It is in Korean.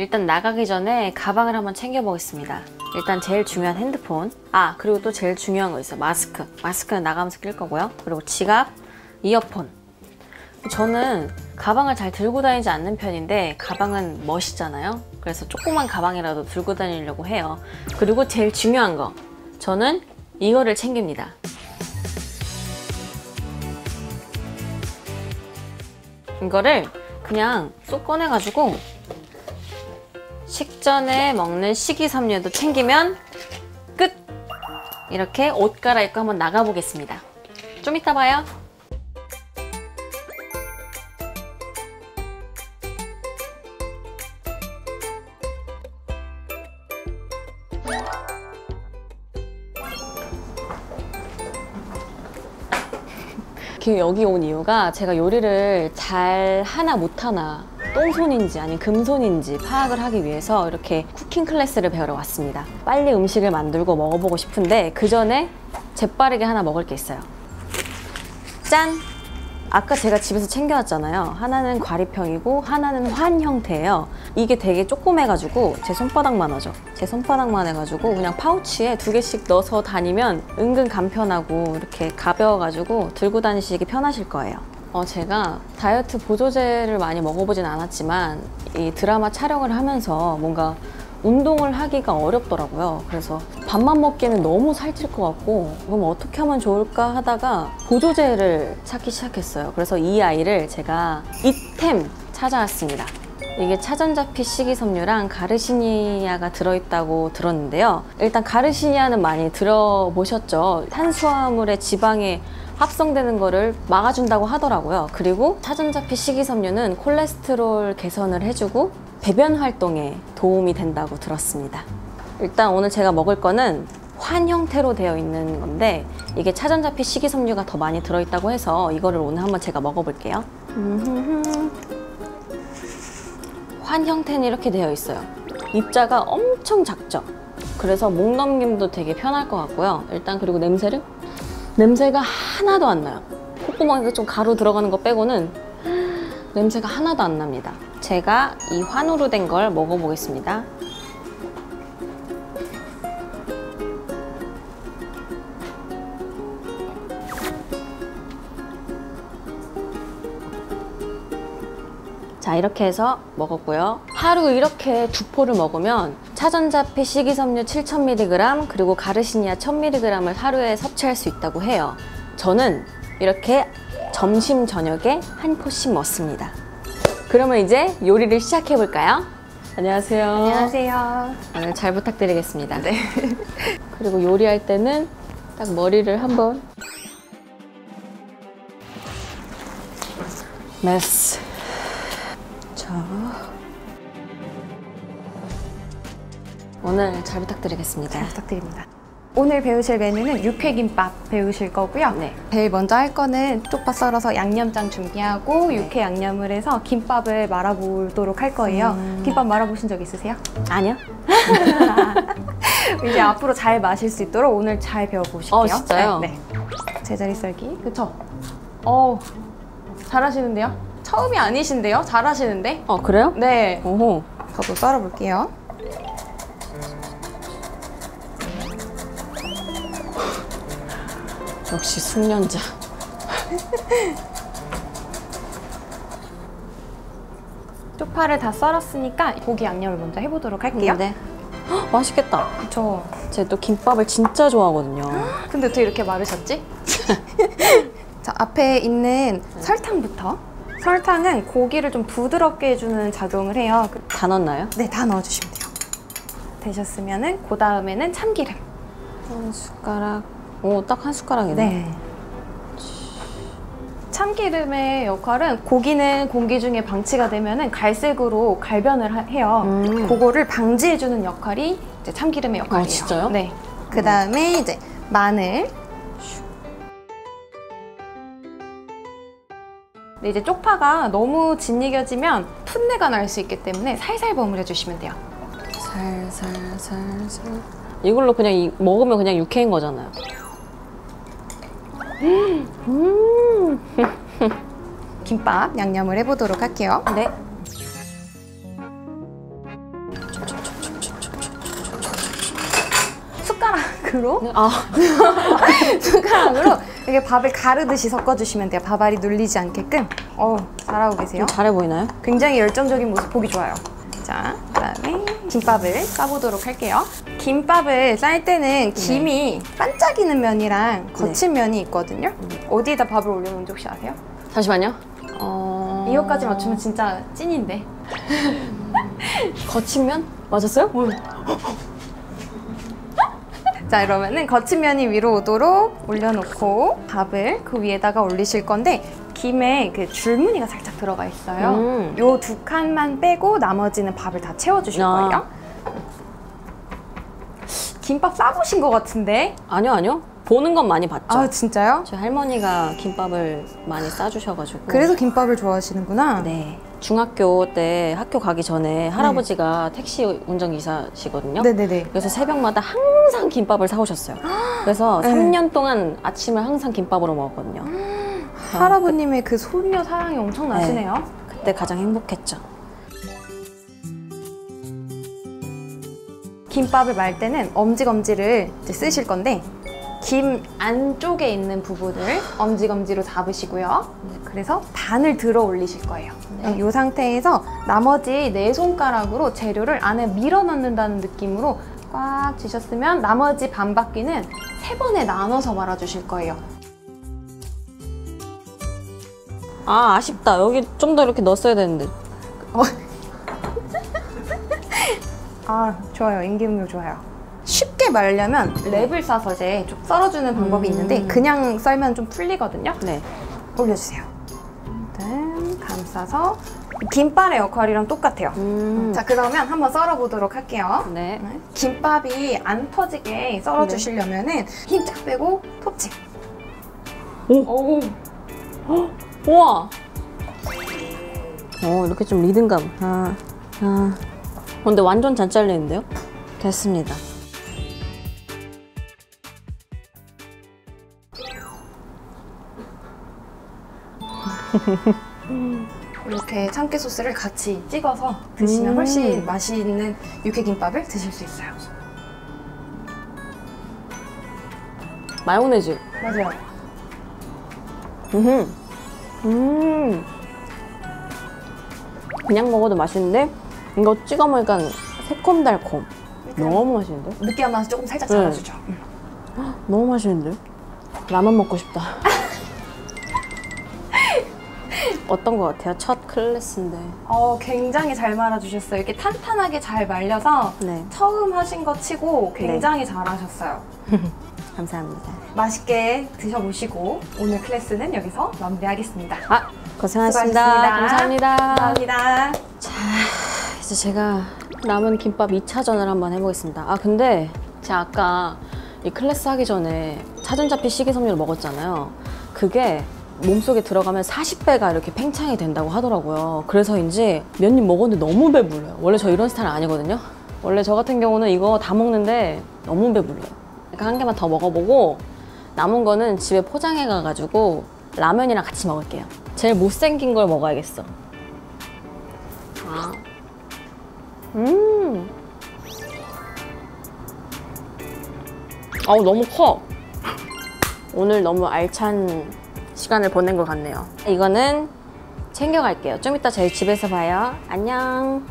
일단 나가기 전에 가방을 한번 챙겨보겠습니다. 일단 제일 중요한 핸드폰. 아, 그리고 또 제일 중요한 거 있어요. 마스크. 마스크는 나가면서 낄 거고요. 그리고 지갑, 이어폰. 저는 가방을 잘 들고 다니지 않는 편인데 가방은 멋있잖아요. 그래서 조그만 가방이라도 들고 다니려고 해요. 그리고 제일 중요한 거. 저는 이거를 챙깁니다. 이거를 그냥 쏙 꺼내가지고 식전에 먹는 식이섬유도 챙기면 끝! 이렇게 옷 갈아입고 한번 나가보겠습니다. 좀 이따 봐요. 이렇게 여기 온 이유가 제가 요리를 잘 하나 못하나 똥손인지 아니면 금손인지 파악을 하기 위해서 이렇게 cooking class를 배우러 왔습니다. 빨리 음식을 만들고 먹어보고 싶은데 그 전에 재빠르게 하나 먹을 게 있어요. 짠! 아까 제가 집에서 챙겨왔잖아요. 하나는 과립형이고 하나는 환 형태예요. 이게 되게 조그매가지고 제 손바닥만 하죠. 제 손바닥만 해가지고 그냥 파우치에 두 개씩 넣어서 다니면 은근 간편하고 이렇게 가벼워가지고 들고 다니시기 편하실 거예요. 어, 제가 다이어트 보조제를 많이 먹어보진 않았지만 이 드라마 촬영을 하면서 뭔가 운동을 하기가 어렵더라고요. 그래서 밥만 먹기에는 너무 살찔 것 같고 그럼 어떻게 하면 좋을까 하다가 보조제를 찾기 시작했어요. 그래서 이 아이를 제가 이템 찾아왔습니다. 이게 차전자피 식이섬유랑 가르시니아가 들어있다고 들었는데요. 일단 가르시니아는 많이 들어보셨죠? 탄수화물의 지방에 합성되는 거를 막아준다고 하더라고요. 그리고 차전자피 식이섬유는 콜레스테롤 개선을 해주고 배변 활동에 도움이 된다고 들었습니다. 일단 오늘 제가 먹을 거는 환 형태로 되어 있는 건데 이게 차전자피 식이섬유가 더 많이 들어있다고 해서 이거를 오늘 한번 제가 먹어볼게요. 환 형태는 이렇게 되어 있어요. 입자가 엄청 작죠? 그래서 목 넘김도 되게 편할 것 같고요. 일단 그리고 냄새를? 냄새가 하나도 안 나요. 콧구멍에 좀 가루 들어가는 거 빼고는 냄새가 하나도 안 납니다. 제가 이 환으로 된 걸 먹어보겠습니다. 자 이렇게 해서 먹었고요. 하루 이렇게 두 포를 먹으면 차전자피 식이섬유 7000mg 그리고 가르시니아 1000mg을 하루에 섭취할 수 있다고 해요. 저는 이렇게 점심 저녁에 한 포씩 먹습니다. 그러면 이제 요리를 시작해 볼까요? 안녕하세요. 안녕하세요. 오늘 잘 부탁드리겠습니다. 네. 그리고 요리할 때는 딱 머리를 한번 메스 자 오늘 잘 부탁드리겠습니다. 잘 부탁드립니다. 오늘 배우실 메뉴는 육회김밥 배우실 거고요. 네. 제일 먼저 할 거는 쪽파 썰어서 양념장 준비하고 네. 육회 양념을 해서 김밥을 말아보도록 할 거예요. 음. 김밥 말아보신 적 있으세요? 아니요? 이제 앞으로 잘 마실 수 있도록 오늘 잘 배워보실게요. 어, 진짜요? 네. 네. 제자리 썰기. 그쵸? 어 잘하시는데요? 처음이 아니신데요? 잘하시는데? 어 그래요? 네. 오호 저도 썰어볼게요. 역시 숙련자. 쪽파를 다 썰었으니까 고기 양념을 먼저 해보도록 할게요. 네. 헉, 맛있겠다. 그쵸. 제가 또 김밥을 진짜 좋아하거든요. 근데 어떻게 이렇게 마르셨지? 자, 앞에 있는 설탕부터. 설탕은 고기를 좀 부드럽게 해주는 작용을 해요. 그- 다 넣었나요? 네, 다 넣어주시면 돼요. 되셨으면은 그 다음에는 참기름. 한 숟가락. 오, 딱 한 숟가락이네. 네. 참기름의 역할은 고기는 공기 중에 방치가 되면은 갈색으로 갈변을 하- 해요. 음. 그거를 방지해주는 역할이 이제 참기름의 역할이에요. 아, 진짜요? 네. 그 다음에 이제 마늘. 근데 이제 쪽파가 너무 진이겨지면 풋내가 날 수 있기 때문에 살살 버무려 주시면 돼요. 살살살살. 이걸로 그냥 이- 먹으면 그냥 육회인 거잖아요. 음. 김밥 양념을 해보도록 할게요. 네. 숟가락으로 네. 아. 숟가락으로 이렇게 밥을 가르듯이 섞어주시면 돼요. 밥알이 눌리지 않게끔. 어 잘하고 계세요. 음, 잘해 보이나요? 굉장히 열정적인 모습 보기 좋아요. 자. 김밥을 싸보도록 할게요. 김밥을 쌀 때는 김이 반짝이는 면이랑 거친 면이 있거든요. 어디에다 밥을 올려놓은지 혹시 아세요? 잠시만요. 어... 이거까지 맞추면 진짜 찐인데. 거친 면? 맞았어요? 자, 그러면은 거친 면이 위로 오도록 올려놓고 밥을 그 위에다가 올리실 건데 김에 그 줄무늬가 살짝 들어가 있어요. 음. 요두 칸만 빼고 나머지는 밥을 다 채워주실 아. 거예요. 김밥 싸보신 것 같은데? 아니요, 아니요. 보는 건 많이 봤죠. 아, 진짜요? 저희 할머니가 김밥을 많이 싸주셔가지고. 그래서 김밥을 좋아하시는구나. 네. 중학교 때 학교 가기 전에 할아버지가 택시 운전기사시거든요. 네네네. 그래서 새벽마다 항상 김밥을 사오셨어요. 그래서 네. 3년 동안 아침을 항상 김밥으로 먹었거든요. 할아버님의 그 소녀 사랑이 엄청 네. 나시네요. 그때 가장 행복했죠. 김밥을 말 때는 엄지검지를 쓰실 건데 김 안쪽에 있는 부분을 엄지검지로 잡으시고요. 그래서 반을 들어 올리실 거예요. 네. 이 상태에서 나머지 네 손가락으로 재료를 안에 밀어 넣는다는 느낌으로 꽉 쥐셨으면 나머지 반 바퀴는 세 번에 나눠서 말아주실 거예요. 아, 아쉽다. 여기 좀 더 이렇게 넣었어야 되는데. 아 좋아요 임기응용 좋아요 쉽게 말려면 랩을 싸서 이제 좀 썰어주는 방법이 음. 있는데 그냥 썰면 좀 풀리거든요 네. 올려주세요 감싸서 김발의 역할이랑 똑같아요 음. 자 그러면 한번 썰어보도록 할게요 네. 김밥이 안 터지게 썰어주시려면은 힘쫙 빼고 톱질 오. 오. 우와. 어, 이렇게 좀 리듬감. 아, 아. 어, 근데 완전 잘 잘리는데요? 됐습니다. 이렇게 참깨 소스를 같이 찍어서 드시면 음. 훨씬 맛있는 육회김밥을 드실 수 있어요 마요네즈. 맞아요 음. 음. 그냥 먹어도 맛있는데 이거 찍어 먹으니까 새콤달콤. 너무 맛있는데? 느끼한 맛을 조금 살짝 네. 잡아주죠 너무 맛있는데? 라면 먹고 싶다. 어떤 것 같아요? 첫 클래스인데. 어, 굉장히 잘 말아주셨어요. 이렇게 탄탄하게 잘 말려서 네. 처음 하신 거 치고 굉장히 잘하셨어요. 감사합니다. 맛있게 드셔보시고 오늘 클래스는 여기서 마무리하겠습니다. 아, 고생하셨습니다. 수고하셨습니다. 감사합니다. 감사합니다. 이제 제가 남은 김밥 2차전을 한번 해보겠습니다. 아, 근데 제가 아까 이 클래스 하기 전에 차전자피 식이섬유를 먹었잖아요. 그게 몸속에 들어가면 40배가 이렇게 팽창이 된다고 하더라고요. 그래서인지 몇 입 먹었는데 너무 배불러요. 원래 저 이런 스타일 아니거든요. 원래 저 같은 경우는 이거 다 먹는데 너무 배불러요. 그러니까 한 개만 더 먹어보고 남은 거는 집에 포장해 가가지고 라면이랑 같이 먹을게요. 제일 못생긴 걸 먹어야겠어. 아. 음. 아우, 너무 커. 오늘 너무 알찬 시간을 보낸 것 같네요. 이거는 챙겨갈게요. 좀 이따 저희 집에서 봐요. 안녕.